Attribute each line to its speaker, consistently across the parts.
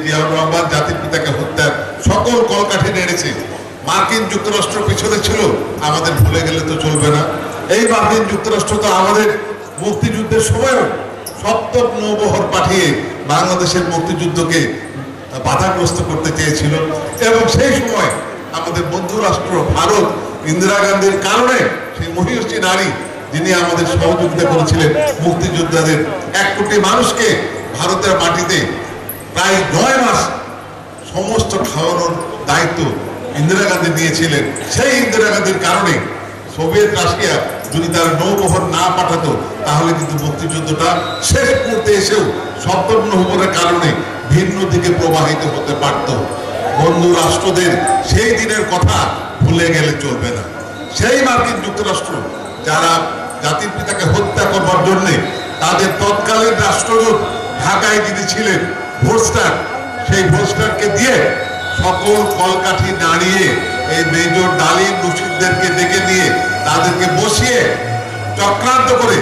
Speaker 1: রহমান জাতির পিতাকে হত্যার সকল কলকাঠি নেড়েছে। মার্কিন যুক্তরাষ্ট্র পিছনে ছিল, আমাদের ভুলে গেলে তো চলবে না। এই মার্কিন যুক্তরাষ্ট্র তো আমাদের মুক্তিযুদ্ধের সময়ও সপ্তম নৌবহর পাঠিয়ে বাংলাদেশের মুক্তিযুদ্ধকে বাধাগ্রস্ত করতে চেয়েছিল। এবং সেই সময় আমাদের বন্ধু রাষ্ট্র ভারত ইন্দিরা গান্ধীর কারণে সেই মহিষী নারী যিনি আমাদের সহযোগিতা করেছিলেন, মুক্তিযোদ্ধাদের এক কোটি মানুষকে ভারতের মাটিতে প্রায় নয় মাস সমস্ত খাওয়ানোর দায়িত্ব ইন্দিরা গান্ধী নিয়েছিলেন। সেই ইন্দিরা গান্ধীর কারণে সোভিয়েত রাশিয়া যদি তার নৌবহর না পাঠাতো, তাহলে কিন্তু মুক্তিযুদ্ধটা শেষ করতে এসেও সপ্তম নৌবহরের কারণে ভিন্ন দিকে প্রবাহিত হতে পারত। বন্ধু রাষ্ট্রদের সেই দিনের কথা ভুলে গেলে চলবে না। সেই মার্কিন যুক্তরাষ্ট্র যারা জাতির পিতাকে হত্যা করবার জন্যে তাদের তৎকালীন রাষ্ট্রদূত ঢাকায় যিনি ছিলেন ভোস্টার, সেই ভোস্টারকে দিয়ে সকল কলকাঠি নাড়িয়ে এই মেজর ডালিম রশিদদেরকে ডেকে নিয়ে তাদেরকে বসিয়ে চক্রান্ত করে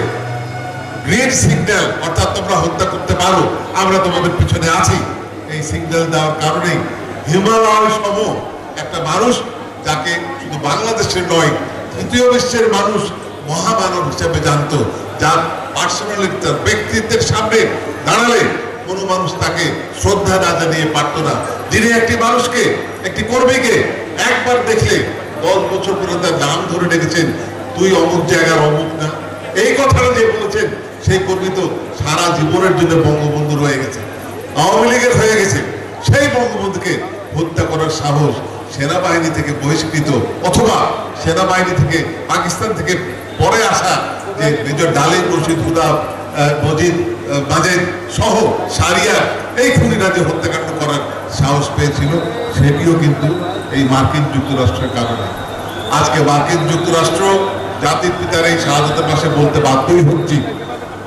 Speaker 1: গ্রিন সিগন্যাল, অর্থাৎ তোমরা হত্যা করতে পারো, আমরা তোমাদের পিছনে আছি। এই সিগন্যাল দেওয়ার কারণেই হিমালয় সম একটা মানুষ যাকে শুধু বাংলাদেশের নয়, তৃতীয় বিশ্বের মানুষ, মহামানব হিসেবে জানতো, যার পার্সোনালিটি তার ব্যক্তিত্বের সামনে দাঁড়ালে কোনো মানুষ তাকে শ্রদ্ধা না জানিয়ে পারত না। যিনি একটি মানুষকে, একটি কর্মীকে একবার দেখলে দশ বছর পরে তার নাম ধরে ডেকেছেন, তুই অমুক জায়গার অমুক না? এই কথাটা যে বলেছেন, সেই কর্মী তো সারা জীবনের জন্য বঙ্গবন্ধু রয়ে গেছে। আওয়ামী লীগের হয়ে গেছে। সেই বঙ্গবন্ধুকে হত্যা করার সাহস সেনাবাহিনী থেকে বহিষ্কৃত, অথবা সেনাবাহিনী থেকে পাকিস্তান থেকে পরে আসা যে মেজর ডালিম রশিদ হুদা মজিদ মাজেদ সহ সারিয়া এই খুনিরা যে হত্যাকাণ্ড করার সাহস পেয়েছিল, সেটিও কিন্তু এই মার্কিন যুক্তরাষ্ট্রের কারণে। আজকে মার্কিন যুক্তরাষ্ট্র জাতির পিতার এই শাহাদতের পাশে বলতে বাধ্যই হচ্ছি।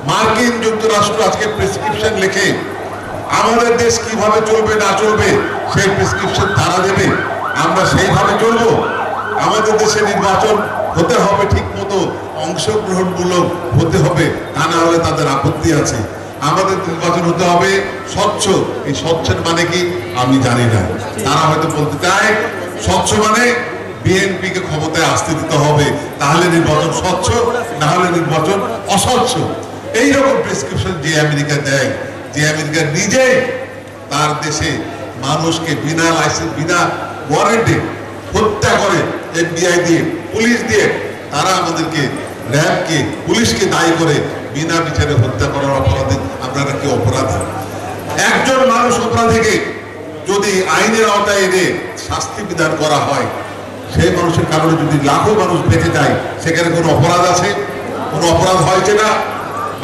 Speaker 1: মার্কিন যুক্তরাষ্ট্র আজকে প্রেসক্রিপশন লিখে, আমাদের দেশ কীভাবে চলবে, না চলবে, সেই প্রেসক্রিপশন তারা দেবে। আমরা সেইভাবে চলবো। আমাদের দেশে নির্বাচন হতে হবে ঠিক মতো অংশগ্রহণমূলক হতে হবে, তা না হলে তাদের আপত্তি আছে। আমাদের নির্বাচন হতে হবে স্বচ্ছ। এই স্বচ্ছের মানে কি? আমি জানি না। তারা হয়তো বলতে চায়, স্বচ্ছ মানে বিএনপি কে ক্ষমতায় আসতে দিতে হবে। তাহলে নির্বাচন স্বচ্ছ, না হলে নির্বাচন অস্বচ্ছ। এইরকম প্রেসক্রিপশন যে আমেরিকা দেয়, যে আমেরিকা নিজে তার দেশে মানুষকে বিনা লাইসেন্স বিনা ওয়ারেন্টে হত্যা করে, এফবিআই দিয়ে, পুলিশ দিয়ে, তারা আমাদেরকে র্যাবকে পুলিশকে দায়ী করে বিনা বিচারে হত্যা করার অপরাধে আপনারা কি অপরাধী? একজন মানুষ অপরাধীকে যদি আইনের আওতায় এনে শাস্তি বিধান করা হয়, সেই মানুষের কারণে যদি লাখো মানুষ বেঁচে যায়, সেখানে কোনো অপরাধ আছে? কোনো অপরাধ হয়েছে না?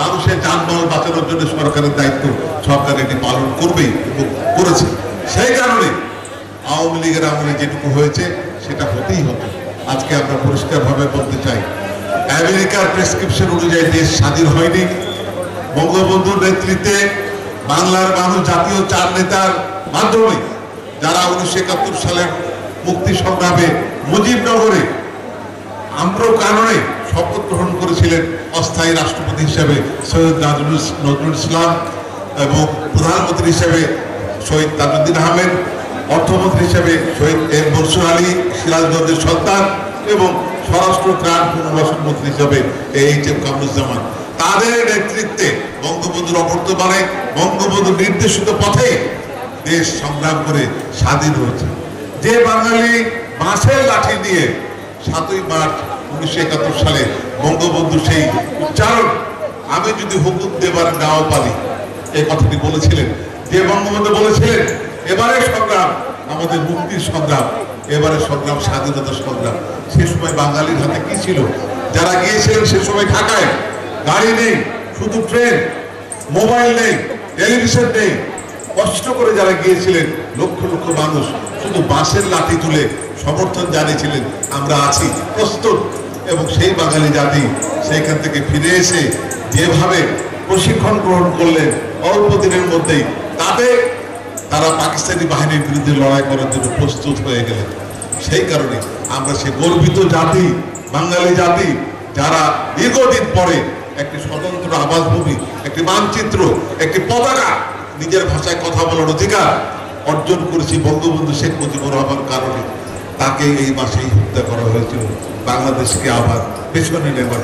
Speaker 1: মানুষের যানবাহন বাঁচানোর জন্য সরকারের দায়িত্ব, সরকার এটি পালন করবেই করেছে। সেই কারণে আওয়ামী লীগের আমলে যেটুকু হয়েছে, সেটা হতেই হতো আজকে আমরা পরিষ্কারভাবে বলতে চাই আমেরিকার প্রেসক্রিপশন অনুযায়ী দেশ স্বাধীন হয়নি। বঙ্গবন্ধুর নেতৃত্বে বাংলার মানুষ জাতীয় চার নেতার মাধ্যমে যারা উনিশশো একাত্তর সালের মুক্তি সংগ্রামে মুজিবনগরে আমরাও কারণে শপথ গ্রহণ করেছিলেন অস্থায়ী রাষ্ট্রপতি হিসেবে সৈয়দ নাজরুল নজরুল ইসলাম এবং প্রধানমন্ত্রী হিসেবে শহীদ তাজউদ্দিন আহমেদ, অর্থমন্ত্রী হিসেবে শহীদ এম মনসুর আলী, সিরাজগঞ্জের সন্তান এবং স্বরাষ্ট্র ত্রাণ পুনর্বাসন মন্ত্রী হিসেবে এইচ এম কামরুজ্জামান, তাদের নেতৃত্বে বঙ্গবন্ধুর অবর্তমানে বঙ্গবন্ধুর নির্দেশিত পথে দেশ সংগ্রাম করে স্বাধীন হয়েছে। যে বাঙালি বাঁশের লাঠি দিয়ে সাতই মার্চ উনিশশো একাত্তর সালে বঙ্গবন্ধু সেই উচ্চারণ, আমি যদি হুকুম দেবার নাও পারি এই কথাটি বলেছিলেন। যে বঙ্গবন্ধু বলেছিলেন এবারে সংগ্রাম আমাদের মুক্তির সংগ্রাম। এবারে সংগ্রাম স্বাধীনতা সংগ্রাম সে সময় বাঙালির হাতে কি ছিল? যারা গিয়েছিলেন সে সময় ঢাকায়। গাড়ি নেই, শুধু ট্রেন, মোবাইল নেই, টেলিভিশন নেই। কষ্ট করে যারা গিয়েছিলেন, লক্ষ লক্ষ মানুষ শুধু বাঁশের লাঠি তুলে সমর্থন জানিয়েছিলেন, আমরা আছি, প্রস্তুত। এবং সেই বাঙালি জাতি সেইখান থেকে ফিরে এসে যেভাবে প্রশিক্ষণ গ্রহণ করলেন, অল্প দিনের মধ্যেই, তাতে তারা পাকিস্তানি বাহিনীর বিরুদ্ধে লড়াই করার জন্য প্রস্তুত হয়ে গেলেন। সেই কারণে আমরা সে গর্বিত জাতি, বাঙালি জাতি, যারা দীর্ঘদিন পরে একটি স্বতন্ত্র আবাসভূমি, একটি মানচিত্র, একটি পতাকা নিজের ভাষায় কথা বলার অধিকার অর্জন করেছি বঙ্গবন্ধু শেখ মুজিবুর রহমান কারণে। তাকে এই মাসেই হত্যা করা হয়েছিল। বাংলাদেশকে আবার পেছনে নেবার